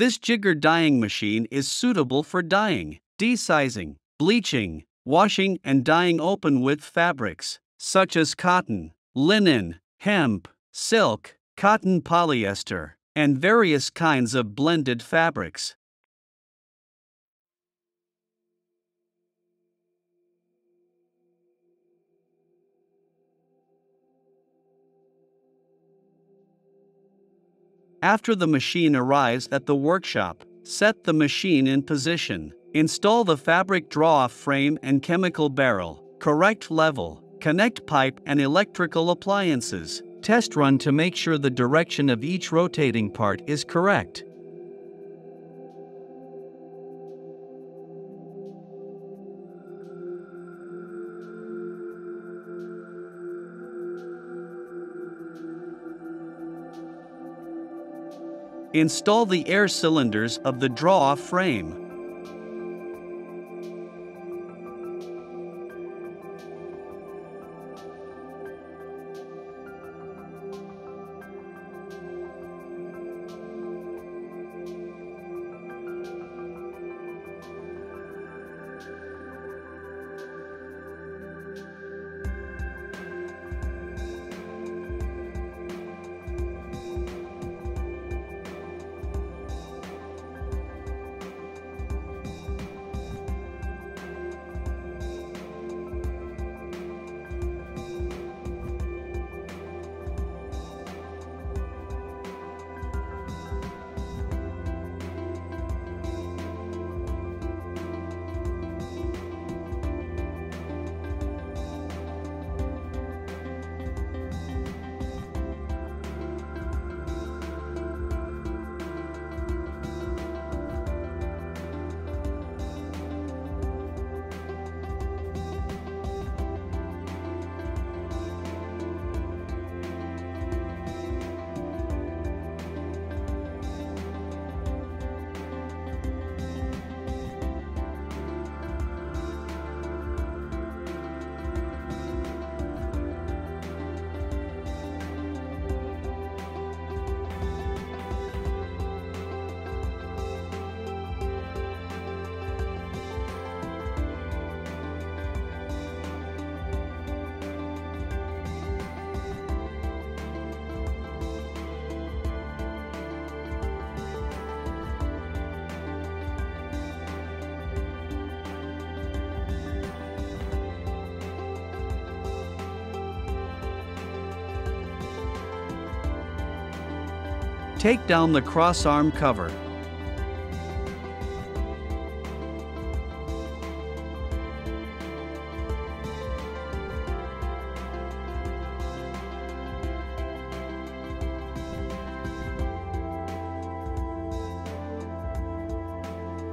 This jigger dyeing machine is suitable for dyeing, desizing, bleaching, washing, and dyeing open width fabrics, such as cotton, linen, hemp, silk, cotton polyester, and various kinds of blended fabrics. After the machine arrives at the workshop, set the machine in position. Install the fabric draw-off frame and chemical barrel, correct level, connect pipe and electrical appliances. Test run to make sure the direction of each rotating part is correct. Install the air cylinders of the draw-off frame. Take down the cross-arm cover.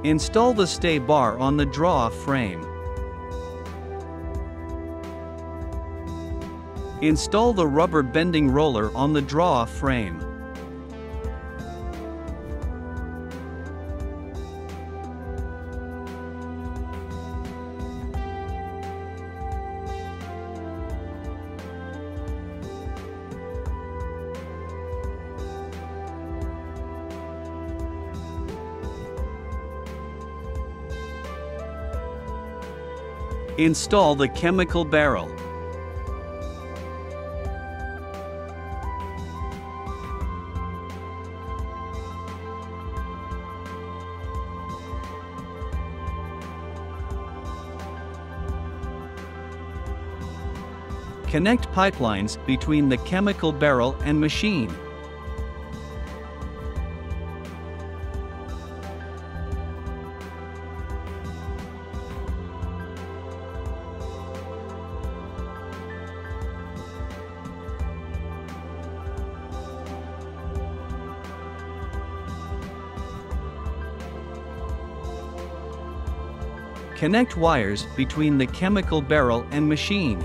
Install the stay bar on the draw frame. Install the rubber bending roller on the draw frame. Install the chemical barrel. Connect pipelines between the chemical barrel and machine. Connect wires between the chemical barrel and machine.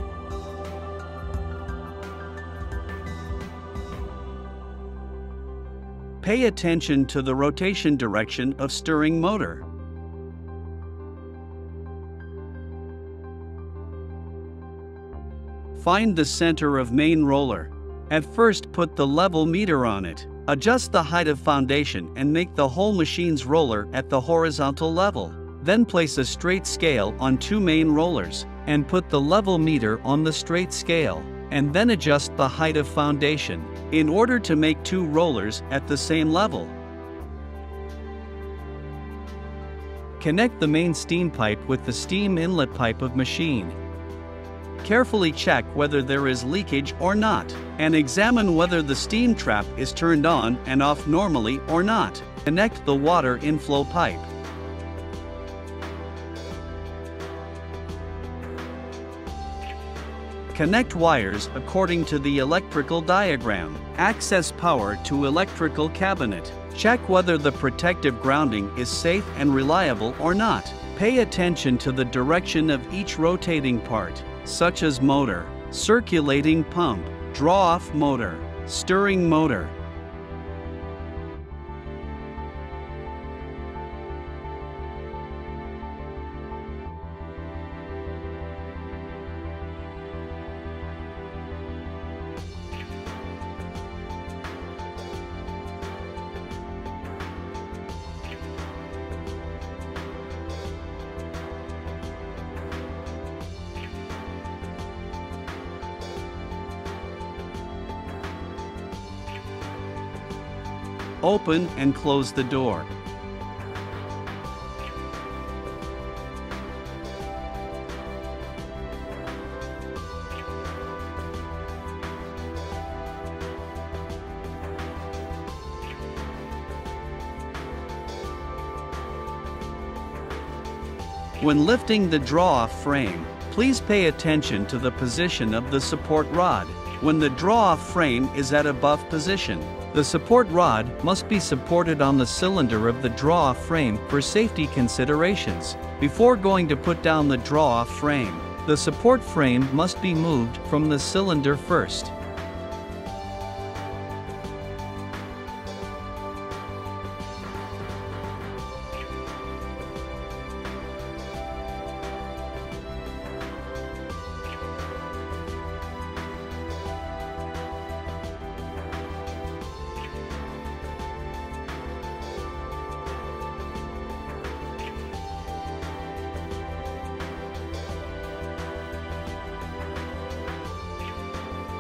Pay attention to the rotation direction of stirring motor. Find the center of main roller. At first put the level meter on it. Adjust the height of foundation and make the whole machine's roller at the horizontal level. Then place a straight scale on two main rollers, and put the level meter on the straight scale, and then adjust the height of foundation, in order to make two rollers at the same level. Connect the main steam pipe with the steam inlet pipe of machine. Carefully check whether there is leakage or not, and examine whether the steam trap is turned on and off normally or not. Connect the water inflow pipe. Connect wires according to the electrical diagram. Access power to electrical cabinet. Check whether the protective grounding is safe and reliable or not. Pay attention to the direction of each rotating part, such as motor, circulating pump, draw-off motor, stirring motor, Open and close the door. When lifting the draw-off frame, please pay attention to the position of the support rod. When the draw-off frame is at above position, the support rod must be supported on the cylinder of the draw-off frame for safety considerations. Before going to put down the draw-off frame, the support frame must be moved from the cylinder first.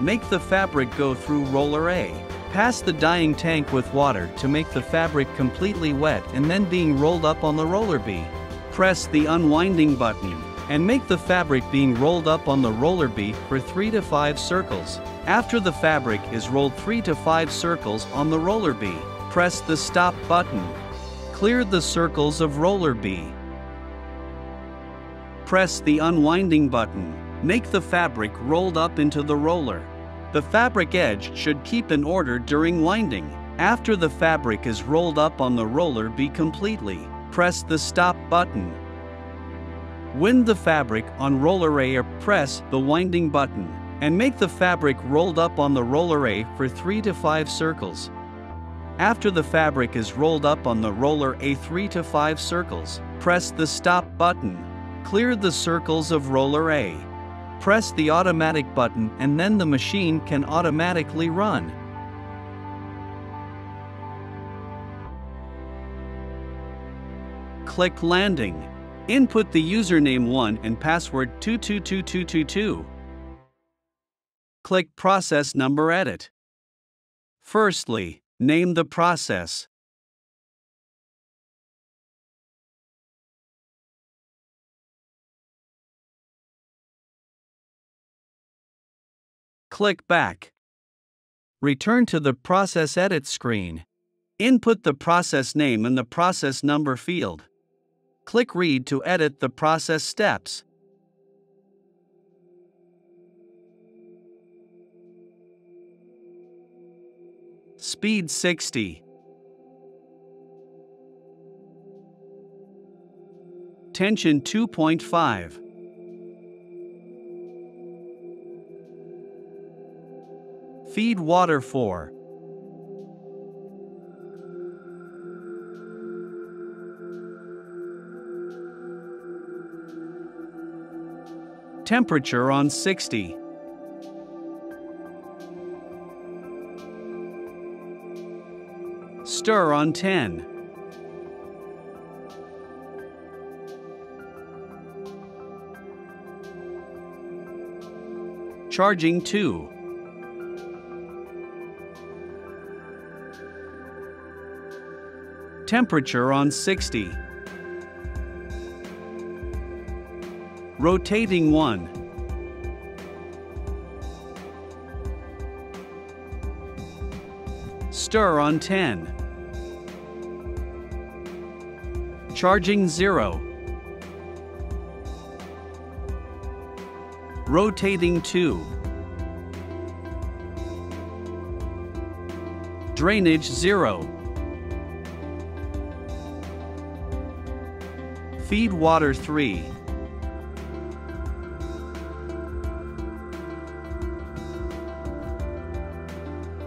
Make the fabric go through roller A. Pass the dyeing tank with water to make the fabric completely wet and then being rolled up on the roller B. Press the unwinding button and make the fabric being rolled up on the roller B for 3 to 5 circles. After the fabric is rolled 3 to 5 circles on the roller B, press the stop button. Clear the circles of roller B. Press the unwinding button. Make the fabric rolled up into the roller. The fabric edge should keep in order during winding. After the fabric is rolled up on the roller B completely, press the stop button. Wind the fabric on roller A or press the winding button and make the fabric rolled up on the roller A for 3 to 5 circles. After the fabric is rolled up on the roller A 3 to 5 circles, press the stop button. Clear the circles of roller A. Press the automatic button and then the machine can automatically run. Click Landing. Input the username 1 and password 222222. Click Process Number Edit. Firstly, name the process. Click Back. Return to the Process Edit screen. Input the process name in the process number field. Click Read to edit the process steps. Speed 60. Tension 2.5. Feed water for. Temperature on 60. Stir on 10. Charging 2. Temperature on 60. Rotating 1. Stir on 10. Charging 0. Rotating 2. Drainage 0. Feed water 3.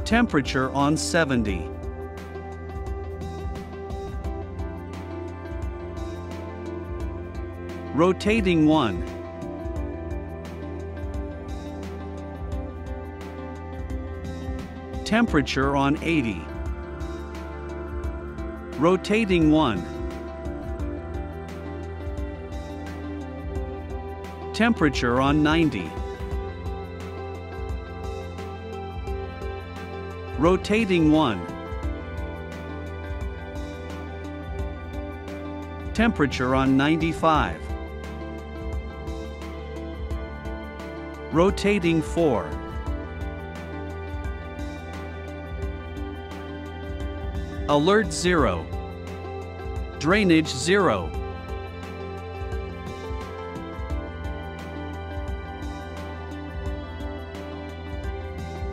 Temperature on 70. Rotating 1. Temperature on 80. Rotating 1. Temperature on 90. Rotating 1. Temperature on 95. Rotating 4. Alert 0. Drainage 0.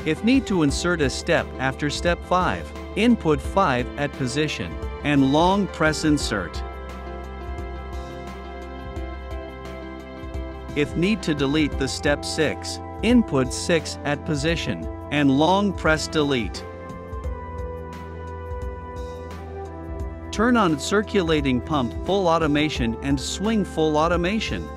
If need to insert a step after step 5, input 5 at position, and long press insert. If need to delete the step 6, input 6 at position, and long press delete. Turn on circulating pump full automation and swing full automation.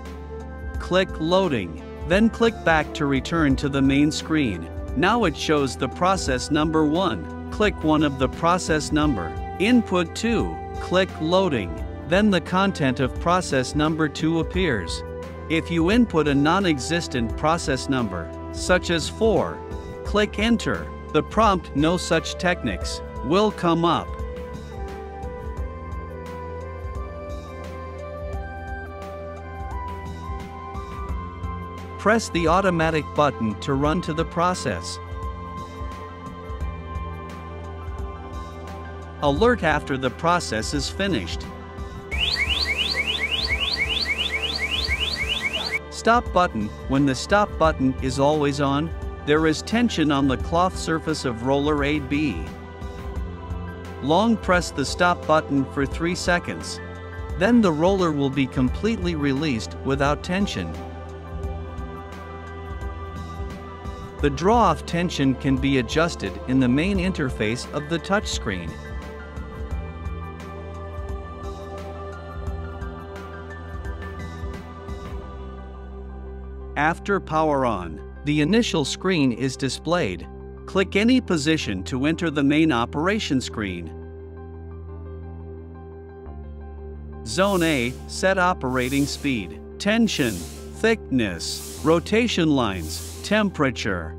Click loading, then click back to return to the main screen. Now it shows the process number 1. Click one of the process number. Input 2. Click loading. Then the content of process number 2 appears. If you input a non-existent process number, such as 4, click enter. The prompt no such techniques will come up. Press the automatic button to run to the process. Alert after the process is finished. Stop button When the stop button is always on, there is tension on the cloth surface of roller AB. Long press the stop button for 3 seconds. Then the roller will be completely released without tension. The draw-off tension can be adjusted in the main interface of the touchscreen. After power on, the initial screen is displayed. Click any position to enter the main operation screen. Zone A, set operating speed, tension, thickness, rotation lines, Temperature.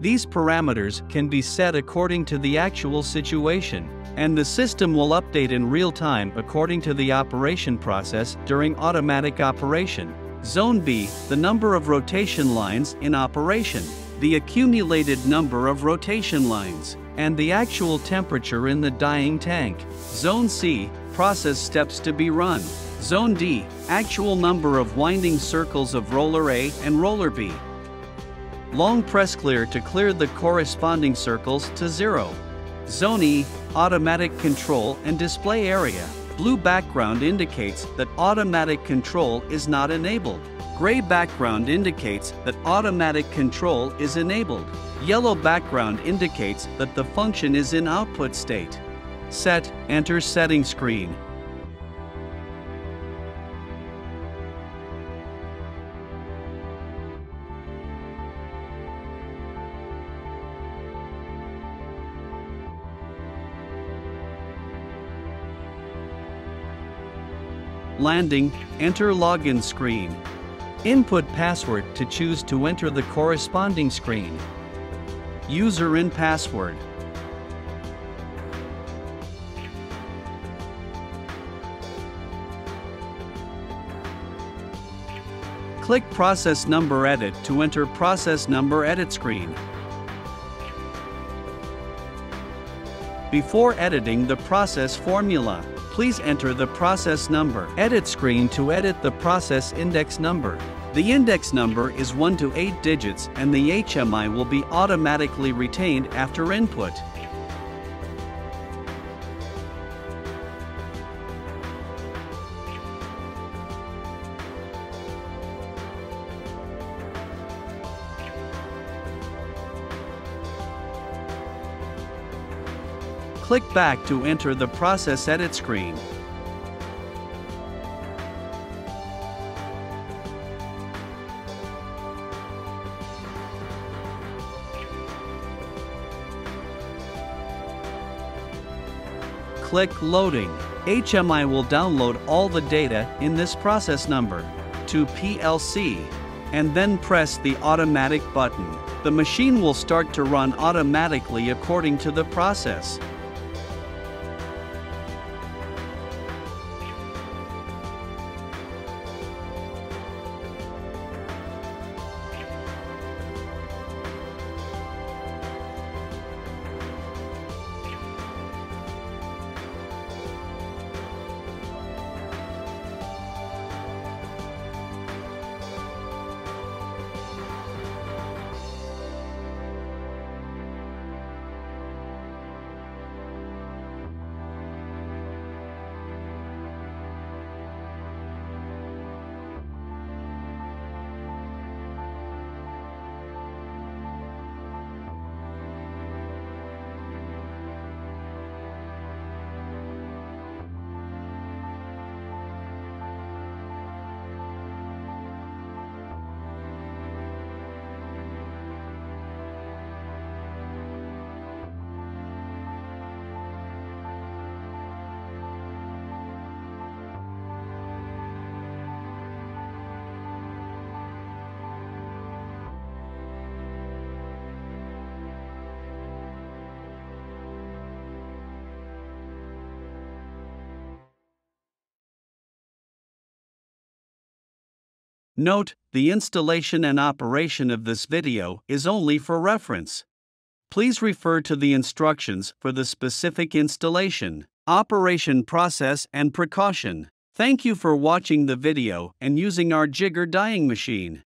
These parameters can be set according to the actual situation, and the system will update in real time according to the operation process during automatic operation. Zone B, the number of rotation lines in operation, the accumulated number of rotation lines, and the actual temperature in the dyeing tank. Zone C, process steps to be run. Zone D, actual number of winding circles of roller A and roller B. Long press clear to clear the corresponding circles to zero. Zone E, automatic control and display area. Blue background indicates that automatic control is not enabled. Gray background indicates that automatic control is enabled. Yellow background indicates that the function is in output state. Set, enter setting screen. Landing, enter login screen. Input password to choose to enter the corresponding screen. User in password. Click Process Number Edit to enter Process Number Edit screen. Before editing the process formula, please enter the process number. Edit screen to edit the process index number. The index number is 1 to 8 digits and the HMI will be automatically retained after input. Click back to enter the Process Edit screen. Click Loading. HMI will download all the data in this process number to PLC and then press the automatic button. The machine will start to run automatically according to the process. Note, the installation and operation of this video is only for reference. Please refer to the instructions for the specific installation, operation process and precaution. Thank you for watching the video and using our jigger dyeing machine.